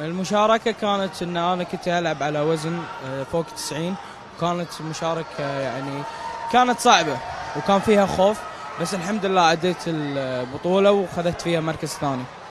المشاركة كانت إن أنا كنت ألعب على وزن آه، فوق 90 وكانت مشاركة يعني كانت صعبة وكان فيها خوف بس الحمد لله عديت البطولة وخذت فيها مركز ثاني.